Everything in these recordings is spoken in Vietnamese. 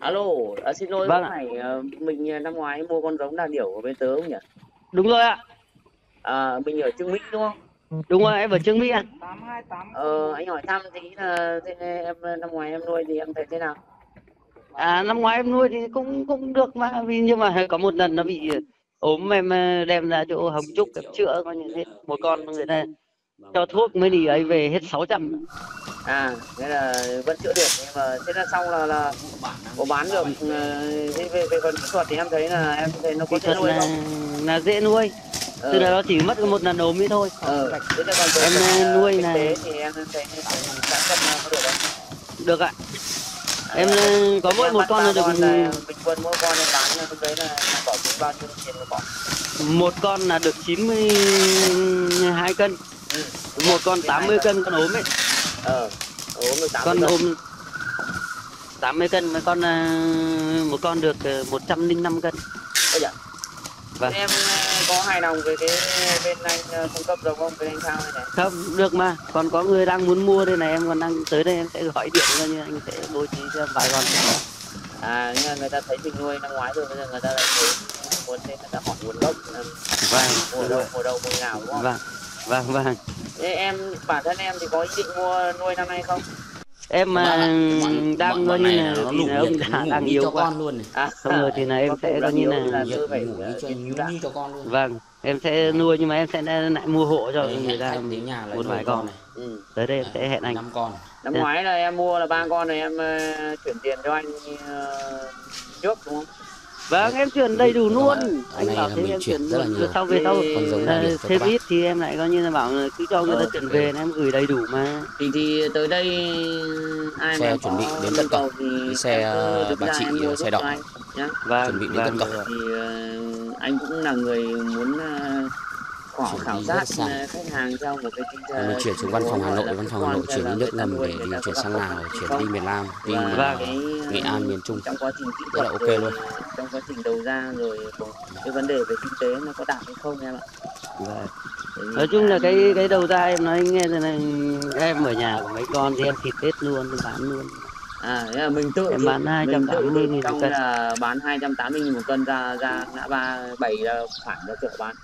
alo à, xin lỗi Vâng này ờ, mình ờ, năm ngoái mua con giống đà điểu của bên tớ không nhỉ? Đúng rồi ạ. À, mình ở trương mỹ đúng không? Đúng rồi em ở trương mỹ ạ. Ờ anh hỏi thăm tí là thế em ờ, năm ngoái em nuôi thì em thấy thế nào? À năm ngoái em nuôi thì cũng cũng được mà vì nhưng mà có một lần nó bị ốm em đem ra chỗ hồng trúc em chữa coi như thế. Một con người ta cho thuốc mới đi ấy về hết 600 à thế là vẫn chữa được nhưng mà thế là xong là là có bán được ờ, thế về, về phần kỹ thuật thì em thấy là em thấy nó có thuật nuôi là, không? là dễ nuôi. Ờ, tức là nó chỉ mất một lần ốm ấy thôi. Ờ thế là còn Em, ờ, ờ, nuôi là- thì em thấy sản nó có được không? Được ạ. Em ờ, có mỗi một con là được là bình quân mỗi con em bán lúc đấy là là bỏ bao nhiêu tiền một con một con là được 92 cân. ừ. Một con 80 cân con ốm ấy ờ ốm được tám con mươi cân. ốm 80 cân mà con à, một con được ờ, 105 cân Ôi dạ. Vâng. Em ờ, có hài lòng với cái bên anh ờ, cung cấp giống không bên anh Thao này này không được mà còn có người đang muốn mua đây này em còn đang tới đây em sẽ gọi điện cho như anh sẽ bố trí cho vài con à người ta thấy mình nuôi năm ngoái rồi bây giờ người ta lại thấy muốn thế người ta hỏi nguồn gốc ờ, vâng đâu rồi. mùa đâu mùa nào đúng không vâng vâng vâng Thế em bản thân em thì có ý định mua nuôi năm nay không? Em mà đang coi như là vì là ông già đang cho yếu quá. con luôn này. À Xong rồi thì là em sẽ coi như là- ngủ đi cho như cho con luôn. Vâng em sẽ nuôi nhưng mà em sẽ lại mua hộ cho người ta đến nhà một vài con. này. Ừ. tới đây em sẽ hẹn anh. năm con năm Dạ. ngoái là em mua là ba con này em ờ, chuyển tiền cho anh ờ, trước đúng không vâng em chuyển đầy đủ luôn Cái anh bảo thế mình em chuyển rất là nhiều. Sau về sau giống ờ, thêm bác ít thì em lại coi như là bảo là cứ cho người ta Ờ, chuyển về em gửi đầy đủ mà thì thì tới đây ai Xe chuẩn bị đến tận cổng. thì xe, đứng bà chị, xe đỏ. vâng Chuẩn bị đến vâng tận cổng. thì ờ, anh cũng là người muốn ờ, khảo sát ờ, khách hàng theo một cái tinh thần mình chuyển xuống văn phòng Hà Nội văn phòng Hà Nội chuyển đi nước ngầm để ta chuyển sang Lào chuyển đi miền Nam đi Vâng. ờ, Nghệ An miền Trung Rất là ok luôn. Trong quá trình đầu ra rồi cái vấn đề về kinh tế nó có đạt hay không em ạ Vâng. Nói chung là cái cái đầu ra em nói nghe là em ở nhà của mấy con thì em thịt tết luôn bán luôn à thế là mình tự Em bán mình 280 tự dự nghìn một cân. là bán 280 nghìn một cân ra ra ngã ba bảy là phải ra chợ bán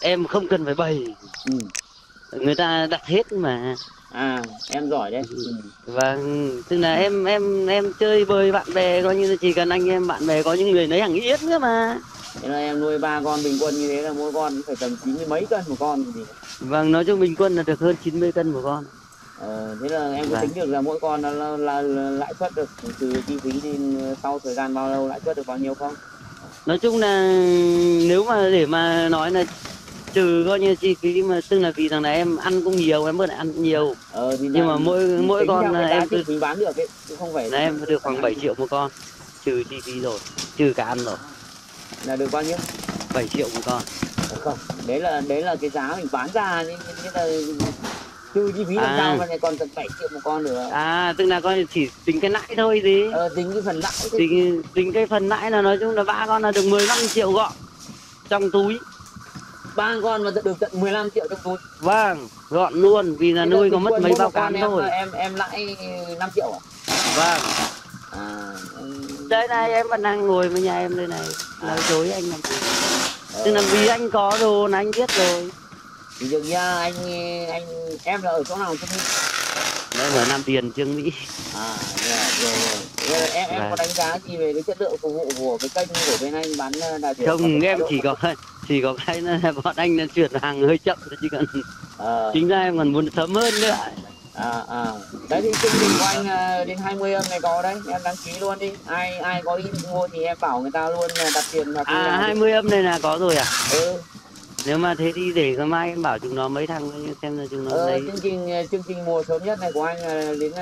em không cần phải bày ừ. Người ta đặt hết mà. À em giỏi đấy. Ừ. vâng tức là em em em chơi bời bạn bè coi như chỉ cần anh em bạn bè có những người lấy hàng ít nữa mà. Thế là em nuôi ba con bình quân như thế là mỗi con phải tầm chín mươi mấy cân một con thì vâng nói chung bình quân là được hơn 90 cân một con. Ờ, thế là em có Vâng. tính được là mỗi con là, là, là, là lãi suất được trừ chi phí thì sau thời gian bao lâu lãi suất được bao nhiêu không? Nói chung là nếu mà để mà nói là trừ coi như chi phí mà tức là vì thằng này em ăn cũng nhiều em bớt lại ăn nhiều. Ờ, thì Nhưng mà mỗi- mỗi con là em trị cứ- bán được ấy chứ không phải là em được khoảng 7 triệu một con trừ chi phí rồi trừ cả ăn rồi. Là được bao nhiêu? 7 triệu một con. Không? Đấy là đấy là cái giá mình bán ra nhưng là trừ chi phí làm À. sao mà lại còn tận 7 triệu một con nữa à tức là coi như chỉ tính cái lãi thôi gì. Ờ, tính cái phần lãi tính tính cái phần lãi là nói chung là ba con là được 15 triệu gọn trong túi ba con mà được tận 15 triệu trong túi vâng gọn luôn vì là Thế nuôi có mất mấy bao cám thôi. em em lãi 5 triệu à vâng. À đây này em vẫn đang ngồi với nhà em đây này. Nói dối anh làm gì ờ, tức là vì anh có đồ là anh biết rồi. Ví dụ như anh anh em là ở chỗ nào trong đây ở Nam Tiền Trương Mỹ. À rồi rồi rồi Thế là em em có Vâng. đánh giá gì về cái chất lượng phục vụ của cái kênh của bên anh bán ờ, đà không em chỉ có chỉ có cái là bọn anh là chuyển hàng hơi chậm thôi chứ còn ờ, chính ra em còn muốn sớm hơn nữa. À à đấy thì chương trình của anh đến 20 âm này có đấy em đăng ký luôn đi. Ai ai có ý mua thì em bảo người ta luôn là đặt tiền như à nào đi. 20 âm này là có rồi à? Ừ. Nếu mà thế thì để mai em bảo chúng nó mấy thằng xem là chúng nó Ờ, lấy. chương trình chương trình mùa sớm nhất này của anh đến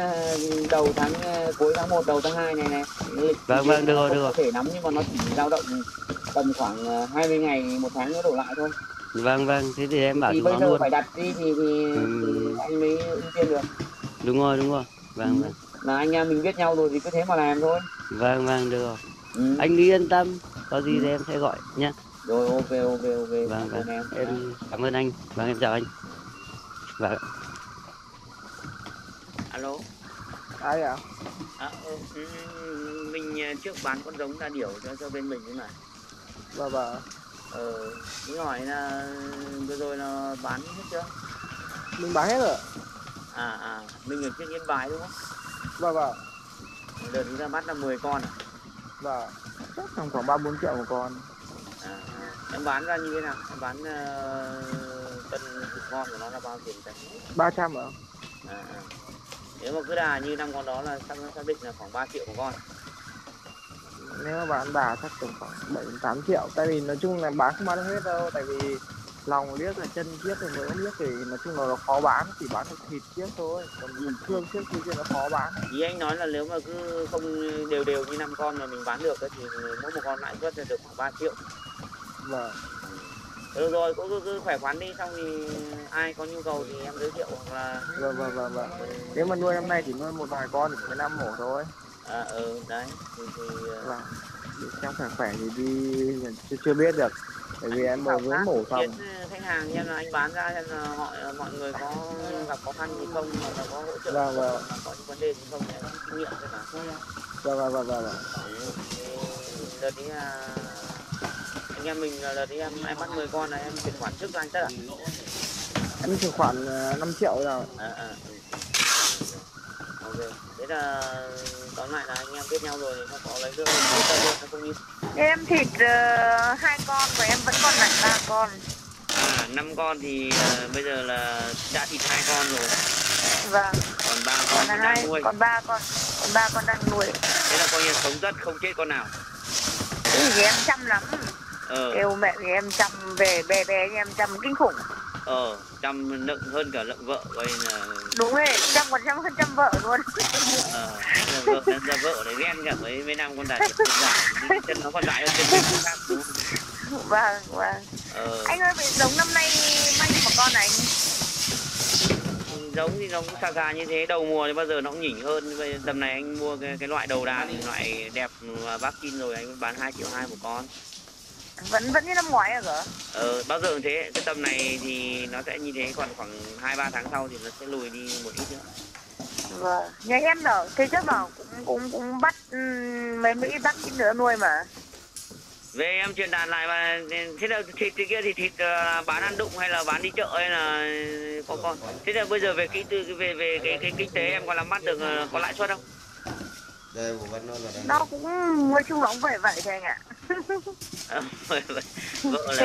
đầu tháng cuối tháng 1 đầu tháng 2 này này. Lịch Vâng, vâng, được rồi, được có thể nắm nhưng mà nó chỉ dao động tầm khoảng ờ, 20 ngày một tháng nữa đổ lại thôi. Vâng vâng thế thì em bảo thì chúng bây nó giờ luôn. phải đặt đi thì thì, Ừ. thì anh mới ưu tiên được. Đúng rồi đúng rồi. Vâng vâng. Là anh em mình biết nhau rồi thì cứ thế mà làm thôi. Vâng vâng được rồi. Ừ. anh cứ yên tâm có gì thì em sẽ gọi nhá. Rồi ok ok ok. Vâng Cảm vâng. ơn em. Em cảm ơn anh. Vâng em chào anh. Vâng. Alo. Ai à à, ừ, ừ, mình ờ, trước bán con giống đa điểu cho cho bên mình thế này Vâng vâng. ờ mình hỏi là vừa rồi là bán hết chưa Mình bán hết rồi. à à mình ở trên yên bái đúng không Vâng vâng. đợt chúng ta bắt là 10 con à, Vâng. Chắc tầm khoảng ba bốn triệu một con. à, à. em bán ra như thế nào em bán uh, cân thịt ngon của nó là bao tiền cân 300 ạ. à, à. nếu mà cứ đà như năm con đó là xác xác định là khoảng 3 triệu một con Nếu mà bán đà chắc tầm khoảng 7 8 triệu. Tại vì nói chung là bán không bán được hết đâu. Tại vì lòng liếc là chân chiếc rồi mỡ liếc thì nói chung là nó khó bán chỉ bán được thịt chiếc thôi còn xương chiếc thì nó khó bán ý anh nói là nếu mà cứ không đều đều như năm con mà mình bán được ấy, thì mỗi một con lãi suất là được khoảng 3 triệu vâng được rồi cũng cứ, cứ khỏe khoắn đi xong thì ai có nhu cầu thì em giới thiệu hoặc là vâng vâng vâng vâng nếu mà nuôi năm nay chỉ nuôi một vài con thì phải năm mổ thôi à ừ đấy thì, thì ờ, vâng xem khỏe khỏe thì đi chưa, chưa biết được. Bởi vì em mới mổ xong kiến khách hàng xem là anh bán ra xem là họ mọi người có gặp khó khăn gì không hoặc là có hỗ trợ Vâng, vâng. là có những vấn đề gì không để kinh nghiệm thôi mà vâng vâng vâng vâng vâng. Đợt đi là anh em mình là đợt đi em em bắt 10 con là em chuyển khoản trước cho anh tất à em chuyển khoản ờ, 5 triệu rồi. À, à, ok thế là tóm lại là anh em biết nhau rồi thì nó có lấy được nó không Em thịt ờ, hai con và em vẫn còn lại ba con. à năm con thì ờ, bây giờ là đã thịt hai con rồi Vâng, còn ba con còn thì hai, đang nuôi còn ba con, còn ba con đang nuôi. thế là coi như sống rất không chết con nào Ý thì em chăm lắm. ờ Kêu mẹ thì em chăm về bé bé thì em chăm kinh khủng. ờ trăm nựng hơn cả lợn vợ coi là Đúng rồi, chăm còn chăm hơn chăm vợ luôn. ờ vợ ra vợ để ghen cả mấy mấy năm con dài chân nó còn dài hơn chân mình khác đúng không? vâng, vâng. ờ Anh ơi, bị giống năm nay may một con này. giống thì nó cũng xà xà như thế đầu mùa thì bao giờ nó cũng nhỉnh hơn bây tầm này anh mua cái, cái loại đầu đà thì loại đẹp mà bác tin rồi anh bán 2 triệu hai một con Vẫn vẫn như năm ngoái à cơ? ờ bao giờ cũng thế cái tầm này thì nó sẽ như thế còn khoảng hai ba tháng sau thì nó sẽ lùi đi một ít nữa Vâng. Nhà em nở, thế trước bảo cũng cũng cũng bắt ừm, mấy mấy bắt ít nữa nuôi mà. về em truyền đạt lại và thế là thịt kia thì thịt ờ, bán ăn đụng hay là bán đi chợ hay là có con thế là bây giờ về kỹ tư về về cái cái kinh tế em còn làm bắt được ờ, có lãi suất không đây Nó cũng nói chung là cũng vậy vậy thôi anh ạ. Ờ, vợ là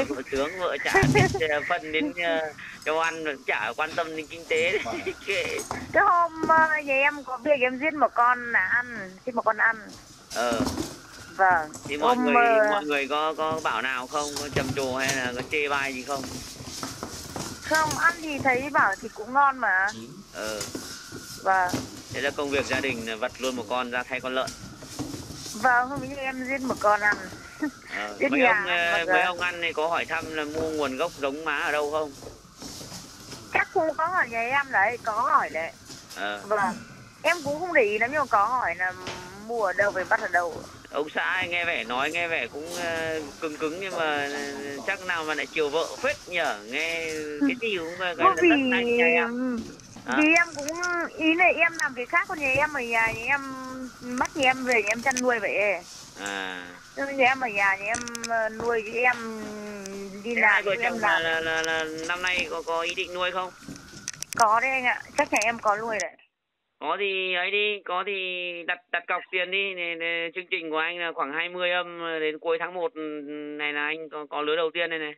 vợ sướng vợ chả biết ờ, phân đến ờ, cho ăn chả quan tâm đến kinh tế đấy. Kệ. Cái hôm ờ, nhà em có việc em giết một con là ăn giết một con ăn. Ờ. Vâng. Thì mọi hôm người mọi người có có bảo nào không? Có trầm trồ hay là có chê bai gì không? Không ăn thì thấy bảo thì cũng ngon mà. Ờ. Vâng. Thế là công việc gia đình là vặt luôn một con ra thay con lợn. Vâng hôm nay em giết một con ăn ờ. Biết mấy nhà ông ờ, mấy ông ăn này có hỏi thăm là mua nguồn gốc giống má ở đâu không? Chắc cũng có hỏi nhà em đấy có hỏi đấy. Ờ. Vâng. Em cũng không để ý lắm nhưng mà có hỏi là mua ở đâu về bắt ở đâu. Ông xã nghe vẻ nói nghe vẻ cũng ờ, cứng cứng nhưng mà ờ, chắc nào mà lại chiều vợ phết nhở? Nghe cái gì cũng cái Không là vì rất em. À. vì em cũng ý này em làm việc khác còn nhà em ở nhà nhà em bắt nhà em về nhà em chăn nuôi vậy à. Nhà em ở nhà nhà em ờ, nuôi cái em đi thế làm vợ em là, là, là, là năm nay có có ý định nuôi không? Có đấy anh ạ chắc nhà em có nuôi đấy. Có thì ấy đi có thì đặt đặt cọc tiền đi để, để, chương trình của anh là khoảng 20 âm đến cuối tháng 1 này là anh có có lứa đầu tiên này này.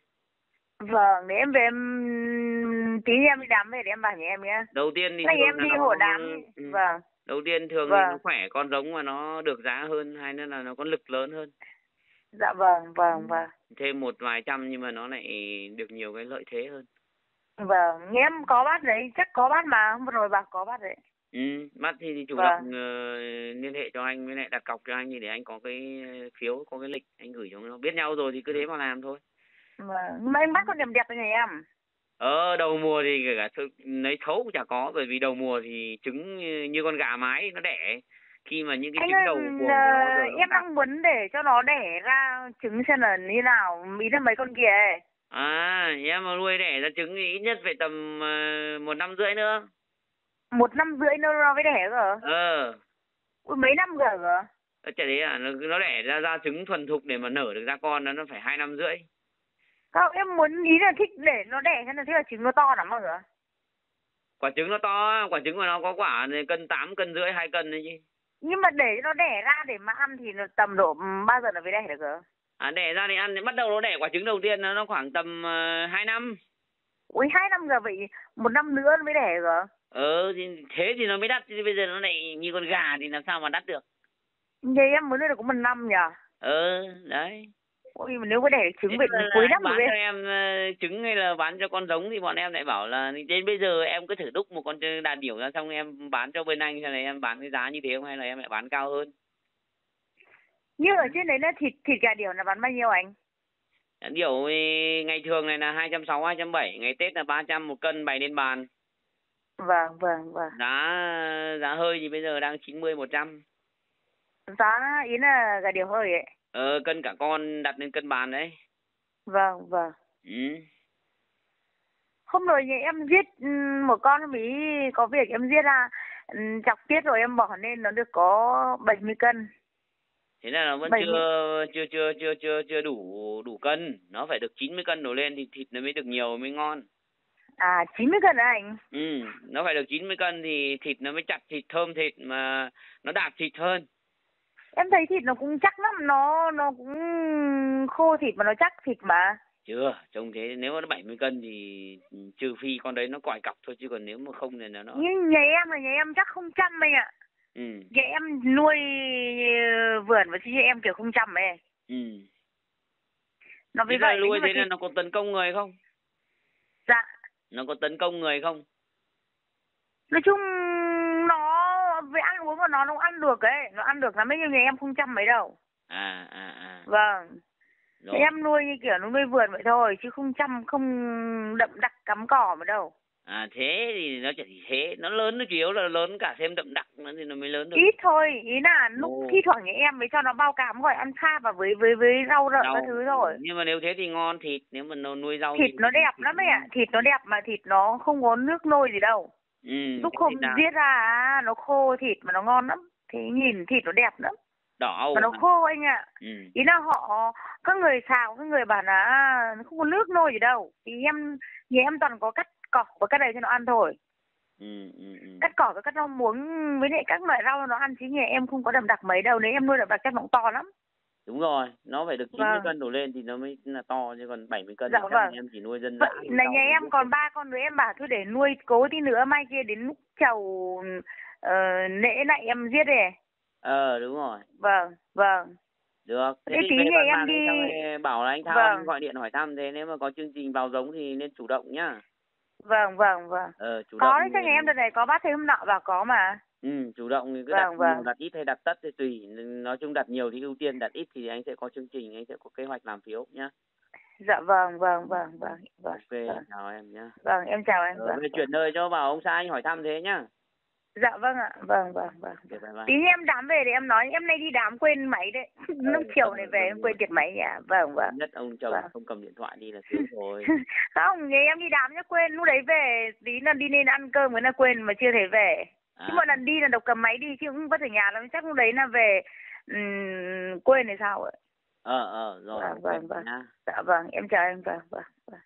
Vâng để em về em tí em đi đám về để em bảo nhà em nhé. Đầu tiên thì này thường em đi hộ đám ừ. vâng đầu tiên thường thì Vâng. nó khỏe con giống mà nó được giá hơn hay nữa là nó có lực lớn hơn. Dạ vâng vâng vâng. Thêm một vài trăm nhưng mà nó lại được nhiều cái lợi thế hơn. Vâng nhà em có bát đấy chắc có bát mà hôm rồi bà có bát đấy. Ừ bắt thì, thì chủ Vâng. động ờ, liên hệ cho anh với lại đặt cọc cho anh thì để anh có cái ờ, phiếu có cái lịch anh gửi cho nó. Biết nhau rồi thì cứ thế mà làm thôi. Vâng nhưng mà anh bắt con đẹp đẹp nhà em ờ đầu mùa thì kể cả lấy xấu cũng chả có bởi vì đầu mùa thì trứng như, con gà mái nó đẻ khi mà những cái trứng đầu của ờ, nó giờ nó em đang muốn để cho nó đẻ ra trứng xem là như nào ý là mấy con kia ấy à em mà nuôi đẻ ra trứng thì ít nhất phải tầm ờ, một năm rưỡi nữa. Một năm rưỡi nữa nó mới đẻ cơ? Ờ. Ui, mấy năm rồi cơ Ờ, Trẻ đấy là nó, nó đẻ ra ra trứng thuần thục để mà nở được ra con nó nó phải hai năm rưỡi. Không, em muốn ý là thích để nó đẻ hay là thích là trứng nó to lắm mọi người. Quả trứng nó to, quả trứng của nó có quả cân 8 cân rưỡi 2 cân đấy chứ. Nhưng mà để nó đẻ ra để mà ăn thì nó tầm độ ừm, bao giờ nó mới đẻ được cơ? À đẻ ra thì ăn thì bắt đầu nó đẻ quả trứng đầu tiên nó khoảng tầm uh, 2 năm. Ui hai năm rồi vậy một năm nữa nó mới đẻ cơ. Ờ thì thế thì nó mới đắt chứ bây giờ nó lại như con gà thì làm sao mà đắt được. Vậy em mới được có một năm nhờ. Ờ đấy. Ôi nếu có đẻ trứng vậy cuối rồi bán đấy. cho em ờ, trứng hay là bán cho con giống thì bọn em lại bảo là đến bây giờ em cứ thử đúc một con đà điểu ra xong em bán cho bên anh cho này em bán cái giá như thế không hay là em lại bán cao hơn Như ở trên đấy là thịt thịt gà điểu là bán bao nhiêu anh? Điểu ngày thường này là hai trăm sáu hai trăm bảy ngày tết là ba trăm một cân bày lên bàn Vâng vâng vâng. giá giá hơi thì bây giờ đang chín mươi một trăm Giá ý là gà điểu hơi ấy. Ờ cân cả con đặt lên cân bàn đấy Vâng vâng. ừ. Hôm rồi nhà em giết ừm, một con Mỹ có việc em giết ra ừm, chọc tiết rồi em bỏ nên nó được có 70 cân. thế là nó vẫn Bảy chưa chưa chưa chưa chưa chưa đủ đủ cân nó phải được 90 cân đổ lên thì thịt nó mới được nhiều mới ngon À 90 cân hả anh? ừ nó phải được 90 cân thì thịt nó mới chặt thịt thơm thịt mà nó đạp thịt hơn Em thấy thịt nó cũng chắc lắm, nó nó cũng khô thịt mà nó chắc thịt mà. chưa trông thế nếu mà nó 70 cân thì trừ phi con đấy nó còi cọc thôi chứ còn nếu mà không thì nó nó Nhưng nhà em là nhà em chắc không trăm anh ạ. ừ Nhà em nuôi ờ, vườn và chứ em kiểu không trăm ấy. ừ Nó là vậy nuôi thế là thịt- nó có tấn công người không Dạ. nó có tấn công người không Nói chung với ăn uống của nó nó ăn được ấy, nó ăn được lắm ấy nhưng nhà em không trăm mấy đâu. à à à Vâng. rồi Em nuôi như kiểu nó nuôi vườn vậy thôi chứ không chăm không đậm đặc cắm cỏ mà đâu. à thế thì nó chỉ thế nó lớn nó chủ yếu là lớn cả thêm đậm đặc nữa thì nó mới lớn được Ít thôi, ý là lúc Ồ. thi thoảng nhà em mới cho nó bao cám gọi ăn xa và với với với rau rợ Rau. các thứ rồi. nhưng mà nếu thế thì ngon thịt nếu mà nó nuôi rau Thịt thì- nó đẹp lắm ấy ạ, thịt nó đẹp mà thịt nó không có nước nôi gì đâu. Ừ Lúc hôm giết ra nó khô thịt mà nó ngon lắm. Thế nhìn thịt nó đẹp lắm, đỏ mà nó à? khô anh ạ. ừ Ý là họ các người xào các người bảo là à, không có nước nôi gì đâu. Thì em nhà em toàn có cắt cỏ và cắt đầy cho nó ăn thôi. ừ ừ ừ cắt cỏ với cắt rau muống với lại các loại rau nó ăn chứ nhà em không có đậm đặc mấy đâu nếu em nuôi đậm đặc chắc nó cũng to lắm đúng rồi nó phải được 90 Vâng. cân đổ lên thì nó mới là to chứ còn 70 cân Dạ thì chắc vâng. em chỉ nuôi dân vậy dã là nhà em còn ba con nữa em bảo thôi để nuôi cố tí nữa mai kia đến lúc chầu uh, lễ lại em giết đi. Ờ đúng rồi. Vâng vâng. Được thế Thế tí nhà em đi- bảo là anh thao Vâng. anh gọi điện hỏi thăm thế nếu mà có chương trình vào giống thì nên chủ động nhá. Vâng vâng vâng. Ờ chủ có động đấy cho nhà em đợt này có bác thấy hôm nọ vào có mà ừ chủ động thì cứ Vâng, đặt vâng. nhiều, đặt ít hay đặt tất thì tùy. Nói chung đặt nhiều thì ưu tiên đặt ít thì anh sẽ có chương trình anh sẽ có kế hoạch làm phiếu nhá. Dạ vâng vâng vâng vâng vâng ok vâng, chào em nhá. Vâng em chào anh ờ, vâng về chuyển nơi cho bảo ông xã anh hỏi thăm thế nhá. Dạ vâng ạ vâng vâng vâng. Ok bye bye. Tí em đám về thì em nói em nay đi đám quên máy đấy. Lúc chiều này về em quên tiệt máy nhà vâng vâng. Nhất ông chồng Vâng. không cầm điện thoại đi là thiếu rồi. Không nhà em đi đám nhá quên. Lúc đấy về tí là đi lên ăn cơm mới là quên mà chưa thấy về chứ À, mỗi lần đi là độc cầm máy đi chứ cũng vẫn ở nhà lắm. Chắc lúc đấy là về ừm, quên thì sao ạ ờ ờ rồi. Vâng, vâng, vâng. nhá dạ vâng em chào anh vâng vâng vâng